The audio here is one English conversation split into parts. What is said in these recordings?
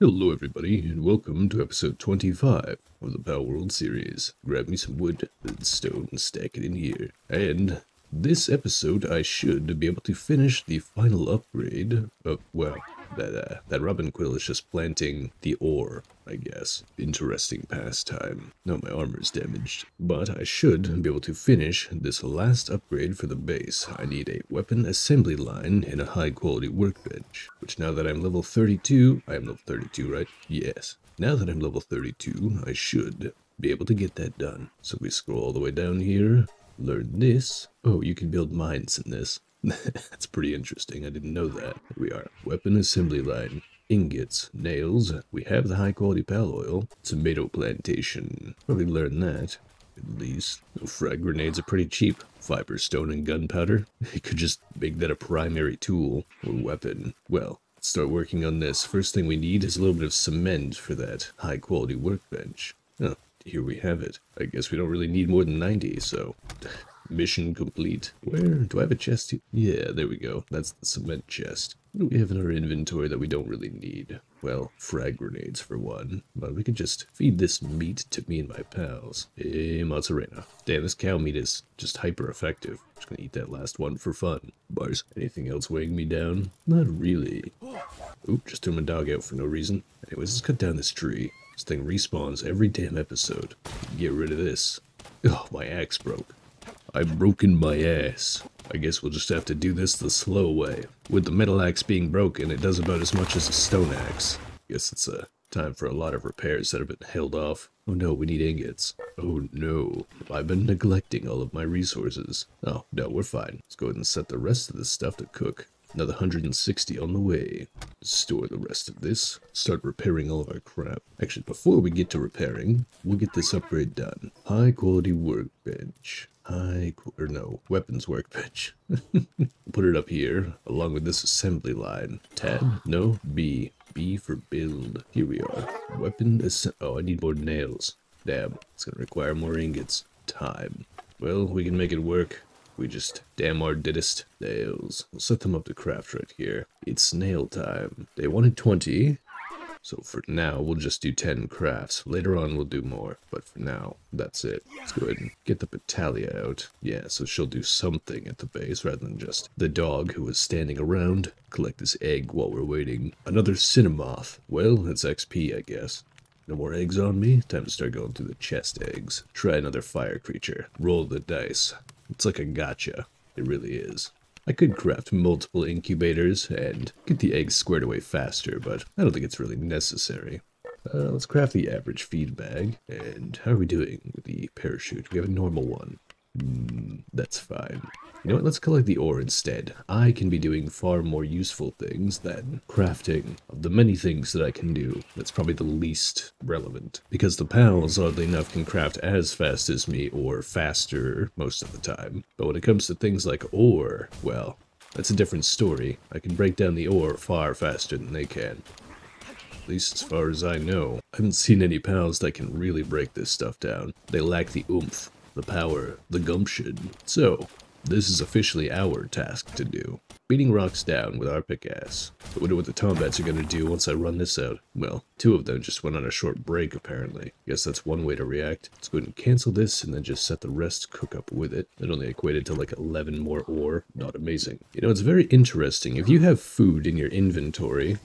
Hello, everybody, and welcome to episode 25 of the Palworld series. Grab me some wood and stone and stack it in here. And this episode, I should be able to finish the final upgrade of, well, that, uh, that Robinquill is just planting the ore, I guess. Interesting pastime. No, my armor's damaged. But I should be able to finish this last upgrade for the base. I need a weapon assembly line and a high quality workbench. Which now that I'm level 32, I am level 32, right? Yes. Now that I'm level 32, I should be able to get that done. So we scroll all the way down here, learn this. Oh, you can build mines in this. That's pretty interesting. I didn't know that. Here we are. Weapon assembly line. Ingots, nails. We have the high quality pal oil. Tomato plantation. Probably learn that. At least. No Frag grenades are pretty cheap. Fiber stone and gunpowder. You could just make that a primary tool or weapon. Well, let's start working on this. First thing we need is a little bit of cement for that high quality workbench. Oh, here we have it. I guess we don't really need more than 90, so Mission complete. Where? Do I have a chest? Yeah, there we go. That's the cement chest. What do we have in our inventory that we don't really need? Well, frag grenades for one. But we could just feed this meat to me and my pals. Hey, Mozzarina. Damn, this cow meat is just hyper effective. Just gonna eat that last one for fun. Bars, anything else weighing me down? Not really. Oop, just threw my dog out for no reason. Anyways, let's cut down this tree. This thing respawns every damn episode. Get rid of this. Oh, my axe broke. I've broken my ass. I guess we'll just have to do this the slow way. With the metal axe being broken, it does about as much as a stone axe. Guess it's a uh, time for a lot of repairs that have been held off. Oh no, we need ingots. Oh no, I've been neglecting all of my resources. Oh, no, we're fine. Let's go ahead and set the rest of this stuff to cook. Another 160 on the way. Store the rest of this. Start repairing all of our crap. Actually, before we get to repairing, we'll get this upgrade done. High quality workbench. High, or no, weapons workbench. Put it up here, along with this assembly line. Tab? No? B. B for build. Here we are. Weapon Oh, I need more nails. Damn, it's gonna require more ingots. Time. Well, we can make it work. We just damn our diddest nails. We'll set them up to craft right here. It's nail time. They wanted 20. So for now, we'll just do 10 crafts. Later on, we'll do more. But for now, that's it. Let's go ahead and get the Petallia out. Yeah, so she'll do something at the base rather than just the dog who was standing around. Collect this egg while we're waiting. Another Cinnamoth. Well, it's XP, I guess. No more eggs on me? Time to start going through the chest eggs. Try another fire creature. Roll the dice. It's like a gotcha. It really is. I could craft multiple incubators and get the eggs squared away faster, but I don't think it's really necessary. Uh, let's craft the average feed bag. And how are we doing with the parachute? We have a normal one. Mm, that's fine. You know what, let's collect the ore instead. I can be doing far more useful things than crafting. Of the many things that I can do, that's probably the least relevant. Because the pals, oddly enough, can craft as fast as me, or faster most of the time. But when it comes to things like ore, well, that's a different story. I can break down the ore far faster than they can. At least as far as I know. I haven't seen any pals that can really break this stuff down. They lack the oomph the power, the gumption. So, this is officially our task to do. Beating rocks down with our pickaxe. I wonder what the Tombats are gonna do once I run this out. Well, two of them just went on a short break apparently. Guess that's one way to react. Let's go ahead and cancel this and then just set the rest cook up with it. It only equated to like 11 more ore. Not amazing. You know, it's very interesting. If you have food in your inventory,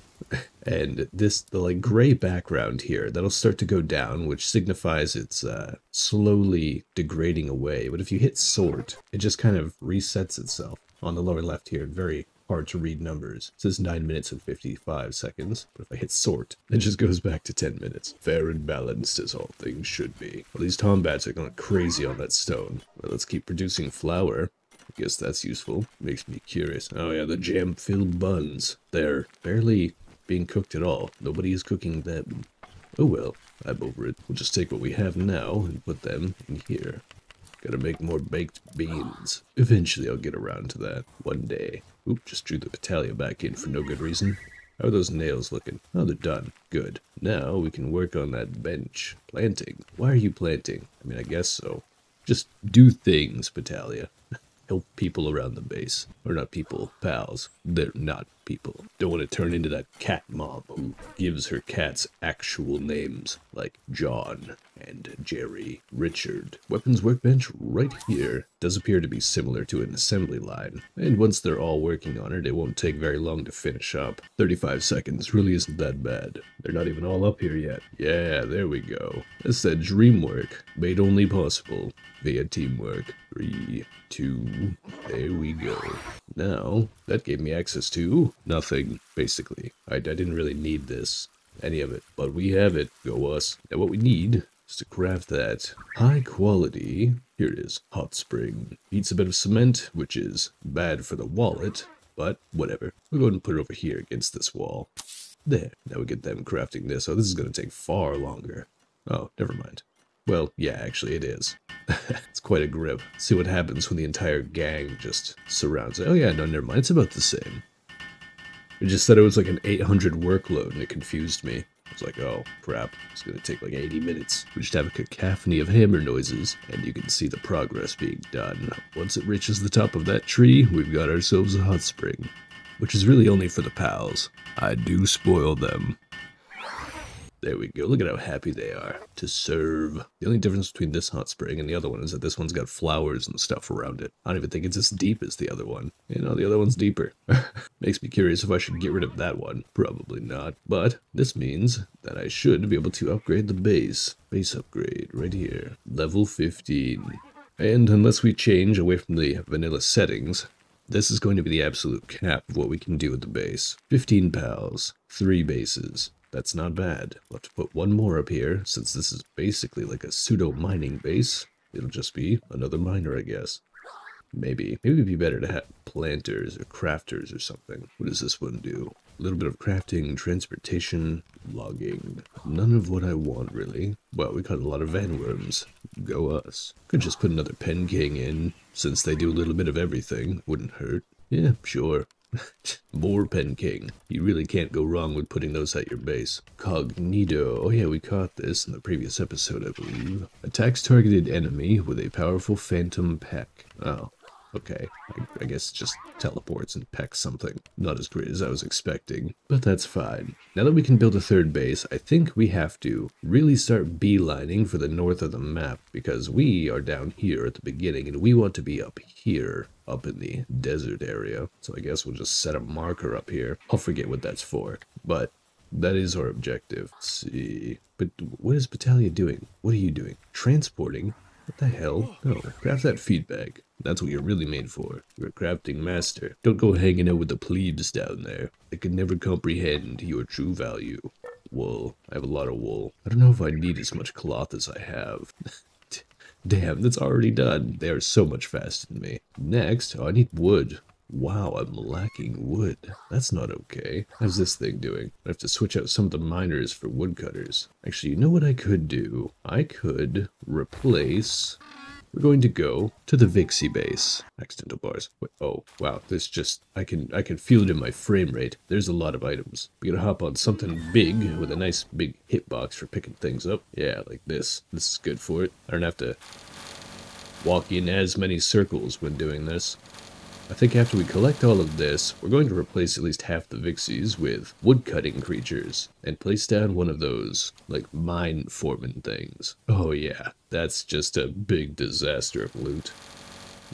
and this the like gray background here that'll start to go down which signifies it's uh, slowly degrading away. But if you hit sort it just kind of resets itself. On the lower left here very hard to read numbers. It says 9 minutes and 55 seconds. But if I hit sort it just goes back to 10 minutes. Fair and balanced as all things should be. Well these tombats are going crazy on that stone. Well, let's keep producing flour. I guess that's useful. Makes me curious. Oh yeah, the jam-filled buns. They're barely being cooked at all. Nobody is cooking them. Oh well, I'm over it. We'll just take what we have now and put them in here. Gotta make more baked beans. Eventually I'll get around to that. One day. Oop, just drew the Petallia back in for no good reason. How are those nails looking? Oh, they're done. Good. Now we can work on that bench. Planting. Why are you planting? I mean, I guess so. Just do things, Petallia. Help people around the base. Or not people, pals. They're not people. Don't want to turn into that cat mom who gives her cats actual names like John and Jerry, Richard. Weapons workbench right here does appear to be similar to an assembly line, and once they're all working on it, it won't take very long to finish up. 35 seconds really isn't that bad. They're not even all up here yet. Yeah, there we go. That's that dream work, made only possible via teamwork. Three, two, there we go. Now, that gave me access to nothing, basically. I, I didn't really need this, any of it, but we have it. Go us. Now what we need is to craft that high quality, here it is, hot spring. Needs a bit of cement, which is bad for the wallet, but whatever. We'll go ahead and put it over here against this wall. There, now we get them crafting this. Oh, this is to take far longer. Oh, never mind. Well, yeah, actually it is. it's quite a grip. See what happens when the entire gang just surrounds it. Oh yeah, no, never mind. It's about the same. It just said it was like an 800 workload and it confused me. I was like, oh, crap. It's to take like 80 minutes. We just have a cacophony of hammer noises, and you can see the progress being done. Once it reaches the top of that tree, we've got ourselves a hot spring. Which is really only for the pals. I do spoil them. There we go. Look at how happy they are to serve. The only difference between this hot spring and the other one is that this one's got flowers and stuff around it. I don't even think it's as deep as the other one. You know, the other one's deeper. Makes me curious if I should get rid of that one. Probably not. But this means that I should be able to upgrade the base. Base upgrade right here. Level 15. And unless we change away from the vanilla settings, this is going to be the absolute cap of what we can do with the base. 15 pals, 3 bases, that's not bad. We'll have to put one more up here, since this is basically like a pseudo-mining base. It'll just be another miner, I guess. Maybe. Maybe it'd be better to have planters or crafters or something. What does this one do? A little bit of crafting, transportation, logging. None of what I want, really. Well, we caught a lot of Vanwyrms. Go us. Could just put another Penking in, since they do a little bit of everything. Wouldn't hurt. Yeah, sure. More Penking. You really can't go wrong with putting those at your base. Cawgnito. Oh yeah, we caught this in the previous episode, I believe. Attacks targeted enemy with a powerful phantom peck. Oh, Okay, I, I, guess just teleports and pecks something. Not as great as I was expecting, but that's fine. Now that we can build a third base, I think we have to really start beelining for the north of the map, because we are down here at the beginning, and we want to be up here, up in the desert area. So I guess we'll just set a marker up here. I'll forget what that's for, but that is our objective. Let's see. But what is Petallia doing? What are you doing? Transporting? What the hell? No, craft that feed bag. That's what you're really made for. You're a crafting master. Don't go hanging out with the plebes down there. They can never comprehend your true value. Wool. I have a lot of wool. I don't know if I need as much cloth as I have. Damn, that's already done. They are so much faster than me. Next, oh, I need wood. Wow, I'm lacking wood. That's not okay. How's this thing doing? I have to switch out some of the miners for woodcutters. Actually, you know what I could do? I could replace we're going to go to the Vixy base. Accidental bars. Wait, oh, wow. This just, I can I can feel it in my frame rate. There's a lot of items. We're going to hop on something big with a nice big hitbox for picking things up. Yeah, like this. This is good for it. I don't have to walk in as many circles when doing this. I think after we collect all of this, we're going to replace at least half the Vixies with woodcutting creatures, and place down one of those, like, mine forming things. Oh yeah, that's just a big disaster of loot.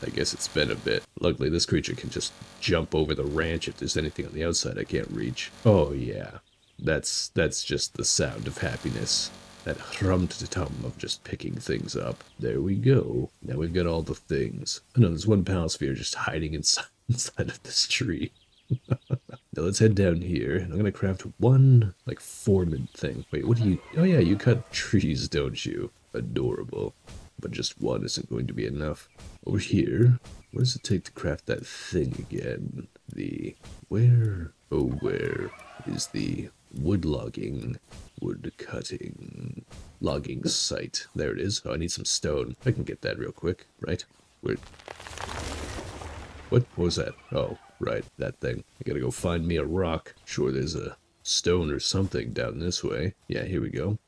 I guess it's been a bit. Luckily, this creature can just jump over the ranch if there's anything on the outside I can't reach. Oh yeah, that's that's just the sound of happiness. That hrum-tum of just picking things up. There we go. Now we've got all the things. Oh no, there's one pal sphere just hiding inside, inside of this tree. now let's head down here, I'm gonna craft one, like, foreman thing. Wait, what do you... Oh yeah, you cut trees, don't you? Adorable. But just one isn't going to be enough. Over here, what does it take to craft that thing again? The... Where... Oh, where is the wood logging wood cutting logging site. There it is. Oh, I need some stone. I can get that real quick, right? Where? What? What was that? Oh, right, that thing. I gotta go find me a rock. Sure, there's a stone or something down this way. Yeah, here we go.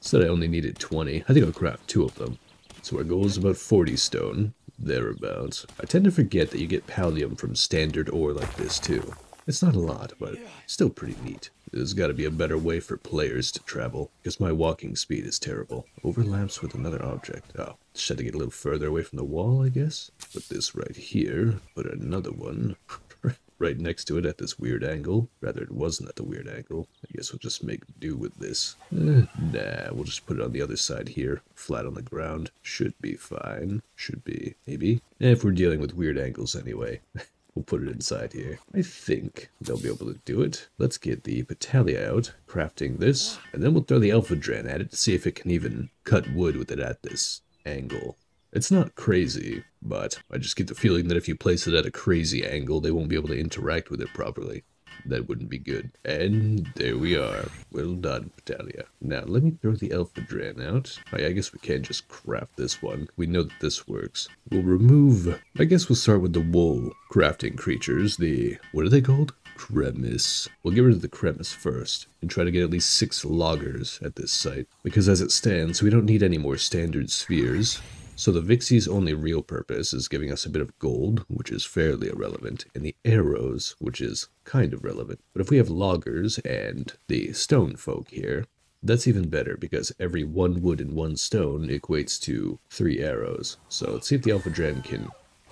Said I only needed 20. I think I'll craft two of them. So our goal is about 40 stone, thereabouts. I tend to forget that you get Paldium from standard ore like this too. It's not a lot, but still pretty neat. There's got to be a better way for players to travel, because my walking speed is terrible. Overlaps with another object. Oh, to get a little further away from the wall, I guess. Put this right here. Put another one right next to it at this weird angle. Rather, it wasn't at the weird angle. I guess we'll just make do with this. Eh, nah, we'll just put it on the other side here, flat on the ground. Should be fine. Should be, maybe. Eh, if we're dealing with weird angles anyway. We'll put it inside here. I think they'll be able to do it. Let's get the Petallia out, crafting this, and then we'll throw the Alpha Dren at it to see if it can even cut wood with it at this angle. It's not crazy, but I just get the feeling that if you place it at a crazy angle, they won't be able to interact with it properly that wouldn't be good. And there we are. Well done, Petallia. Now, let me throw the Alpha out. I, guess we can't just craft this one. We know that this works. We'll remove... I guess we'll start with the wool crafting creatures. The... What are they called? Cremis. We'll get rid of the Cremis first, and try to get at least six loggers at this site, because as it stands, we don't need any more standard spheres. So the Vixy's only real purpose is giving us a bit of gold, which is fairly irrelevant, and the arrows, which is kind of relevant. But if we have loggers and the stone folk here, that's even better because every one wood and one stone equates to three arrows. So let's see if the Alpha Dren can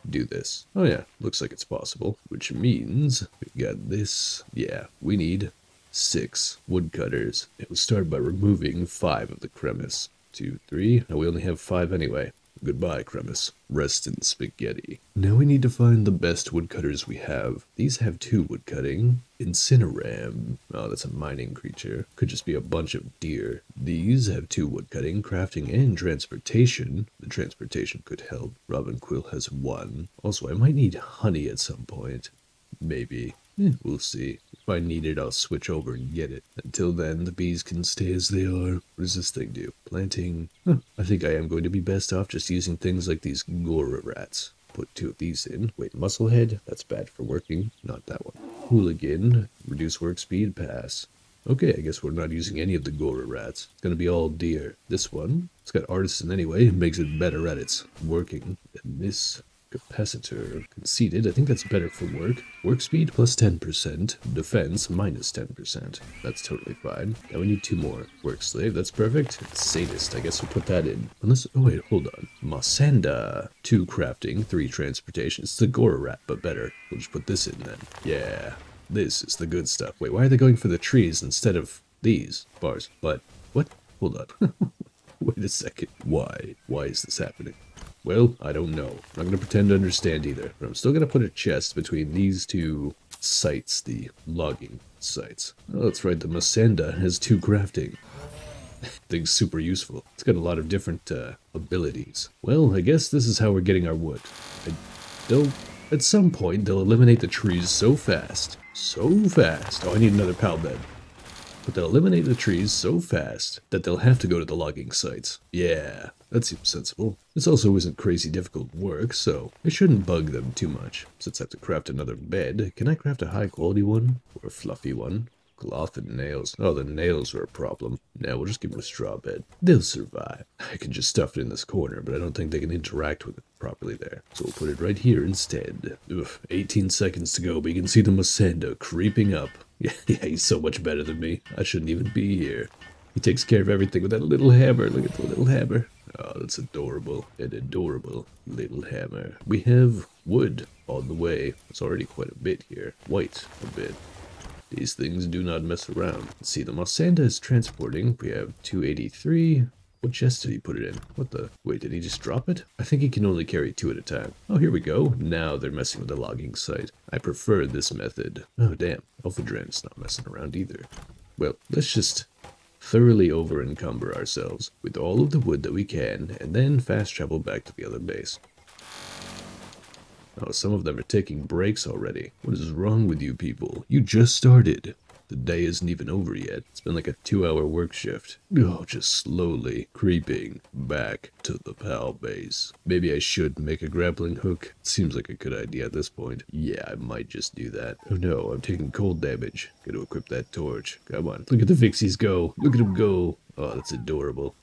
do this. Oh yeah, looks like it's possible, which means we got this. Yeah, we need six woodcutters. It was started by removing five of the cremis. Two, three. Now we only have five anyway. Goodbye, Cremis. Rest in spaghetti. Now we need to find the best woodcutters we have. These have two woodcutting. Incineram. Oh, that's a mining creature. Could just be a bunch of deer. These have two woodcutting, crafting, and transportation. The transportation could help. Robinquill has one. Also, I might need honey at some point. Maybe. Eh, we'll see. I need it, I'll switch over and get it. Until then, the bees can stay as they are. What does this thing do? Planting. Huh, I think I am going to be best off just using things like these Gorirats. Put two of these in. Wait, Musclehead? That's bad for working. Not that one. Hooligan. Reduce work speed. Pass. Okay, I guess we're not using any of the Gorirats. It's gonna be all deer. This one, it's got artisan anyway, makes it better at its working. And this Capacitor conceded. I think that's better for work. Work speed plus 10%. Defense minus 10%. That's totally fine. Now we need two more. Work slave. That's perfect. Sadist. I guess we'll put that in. Unless... Oh, wait. Hold on. Mossanda. Two crafting. Three transportation. It's the Gorirat, but better. We'll just put this in then. Yeah. This is the good stuff. Wait, why are they going for the trees instead of these bars? But... What? Hold on. wait a second. Why? Why is this happening? Well, I don't know. I'm not going to pretend to understand either, but I'm still going to put a chest between these two sites, the logging sites. Oh, that's right, the Mossanda has two crafting. Thing's super useful. It's got a lot of different uh, abilities. Well, I guess this is how we're getting our wood. I, they'll, at some point, they'll eliminate the trees so fast. So fast. Oh, I need another pal bed but they'll eliminate the trees so fast that they'll have to go to the logging sites. Yeah, that seems sensible. This also isn't crazy difficult work, so it shouldn't bug them too much. Since I have to craft another bed, can I craft a high quality one? Or a fluffy one? Cloth and nails. Oh, the nails are a problem. Now we'll just give them a straw bed. They'll survive. I can just stuff it in this corner, but I don't think they can interact with it properly there. So we'll put it right here instead. Ugh, 18 seconds to go, but you can see the Mossanda creeping up. Yeah, yeah, he's so much better than me. I shouldn't even be here. He takes care of everything with that little hammer. Look at the little hammer. Oh, that's adorable. An adorable little hammer. We have wood on the way. It's already quite a bit here. White a bit. These things do not mess around. Let's see, the Mossanda is transporting. We have 283. What chest did he put it in? What the? Wait, did he just drop it? I think he can only carry two at a time. Oh, here we go. Now they're messing with the logging site. I prefer this method. Oh, damn. Alpha Dren's not messing around either. Well, let's just thoroughly over-encumber ourselves with all of the wood that we can, and then fast travel back to the other base. Oh, some of them are taking breaks already. What is wrong with you people? You just started. The day isn't even over yet. It's been like a two-hour work shift. Oh, just slowly creeping back to the PAL base. Maybe I should make a grappling hook. Seems like a good idea at this point. Yeah, I might just do that. Oh no, I'm taking cold damage. Gotta equip that torch. Come on, look at the Vixies go. Look at them go. Oh, that's adorable.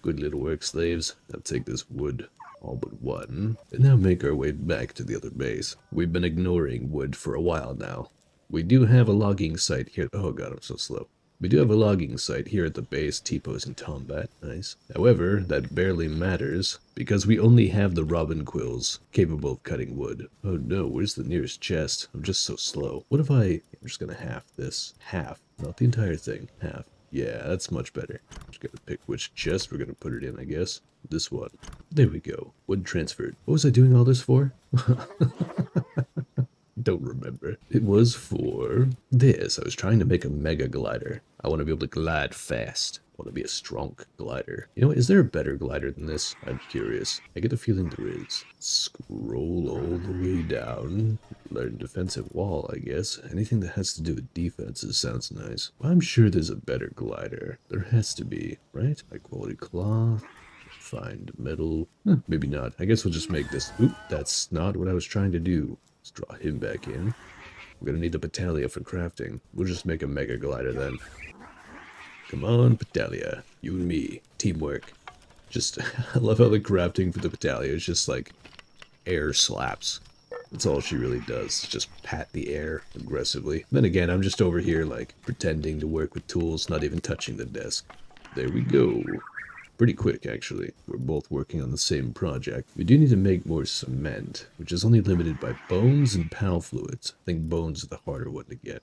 Good little work slaves. I'll take this wood all but one, and now make our way back to the other base. We've been ignoring wood for a while now. We do have a logging site here. Oh god, I'm so slow. We do have a logging site here at the base, T-posing Tombat. Nice. However, that barely matters, because we only have the Robinquills capable of cutting wood. Oh no, where's the nearest chest? I'm just so slow. What if I... I'm just gonna half this. Half. Not the entire thing. Half. Yeah, that's much better. Just gotta pick which chest we're gonna put it in, I guess. This one. There we go. Wood transferred. What was I doing all this for? Don't remember. It was for this. I was trying to make a mega glider. I want to be able to glide fast. Want to be a strong glider. You know, is there a better glider than this? I'm curious. I get the feeling there is. Scroll all the way down. Learn defensive wall, I guess. Anything that has to do with defenses sounds nice. I'm sure there's a better glider. There has to be, right? High quality cloth. Find metal. Huh, maybe not. I guess we'll just make this. Oop, that's not what I was trying to do. Let's draw him back in. We're gonna need the Petallia for crafting. We'll just make a Mega Glider then. Come on, Petallia. You and me. Teamwork. Just, I love how the crafting for the Petallia is just like air slaps. That's all she really does, just pat the air aggressively. Then again, I'm just over here like pretending to work with tools, not even touching the desk. There we go. Pretty quick, actually. We're both working on the same project. We do need to make more cement, which is only limited by bones and pal fluids. I think bones are the harder one to get.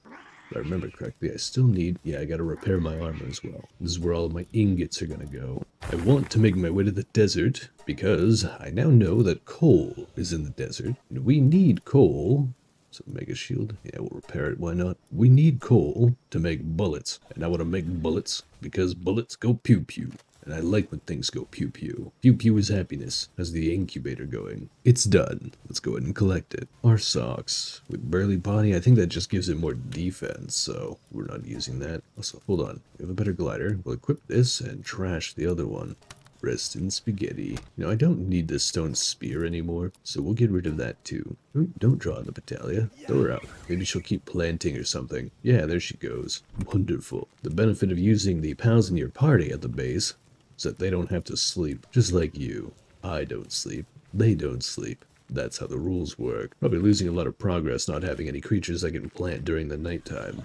If I remember correctly, I still need... Yeah, I gotta repair my armor as well. This is where all my ingots are gonna go. I want to make my way to the desert, because I now know that coal is in the desert. And we need coal so mega shield. Yeah, we'll repair it. Why not? We need coal to make bullets. And I want to make bullets because bullets go pew pew. And I like when things go pew pew. Pew pew is happiness. How's the incubator going? It's done. Let's go ahead and collect it. Arsox. With burly body, I think that just gives it more defense, so we're not using that. Also, hold on. We have a better glider. We'll equip this and trash the other one. Rest in spaghetti. You know, I don't need this stone spear anymore, so we'll get rid of that too. Ooh, don't draw on the Petallia. Throw her out. Maybe she'll keep planting or something. Yeah, there she goes. Wonderful. The benefit of using the pals in your party at the base is that they don't have to sleep, just like you. I don't sleep. They don't sleep. That's how the rules work. Probably losing a lot of progress not having any creatures I can plant during the nighttime.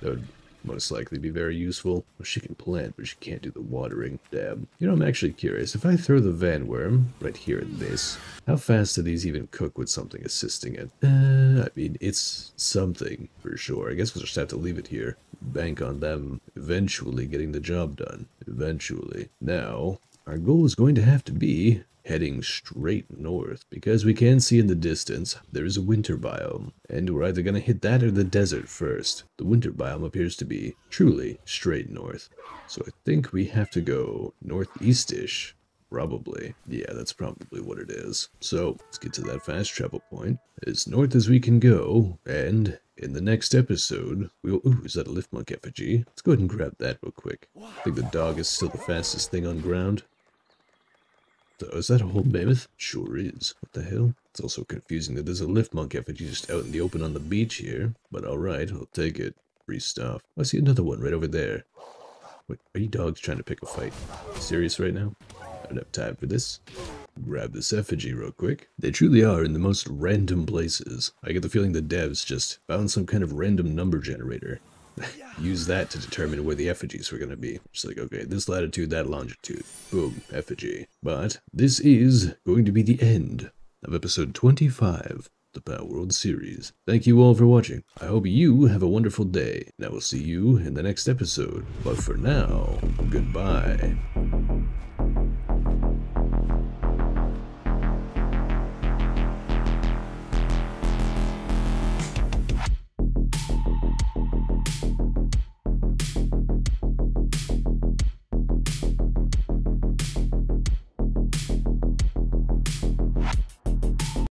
That would most likely be very useful. She can plant, but she can't do the watering. Damn. You know, I'm actually curious. If I throw the Vanwyrm right here in this, how fast do these even cook with something assisting it? Uh, I mean, it's something for sure. I guess we'll just have to leave it here. Bank on them eventually getting the job done. Eventually. Now, our goal is going to have to be heading straight north because we can see in the distance there is a winter biome and we're either going to hit that or the desert first. The winter biome appears to be truly straight north. So I think we have to go northeastish Probably. Yeah, that's probably what it is. So, let's get to that fast travel point. As north as we can go, and in the next episode, we'll... Ooh, is that a Lifmunk effigy? Let's go ahead and grab that real quick. I think the dog is still the fastest thing on ground. Is that a whole mammoth? Sure is. What the hell? It's also confusing that there's a Lifmunk effigy just out in the open on the beach here. But alright, I'll take it. Free stuff. I see another one right over there. Wait, are you dogs trying to pick a fight? serious right now? I don't have time for this. Grab this effigy real quick. They truly are in the most random places. I get the feeling the devs just found some kind of random number generator use that to determine where the effigies were going to be. It's like, okay, this latitude, that longitude. Boom, effigy. But this is going to be the end of episode 25 the Palworld series. Thank you all for watching. I hope you have a wonderful day, and I will see you in the next episode. But for now, goodbye.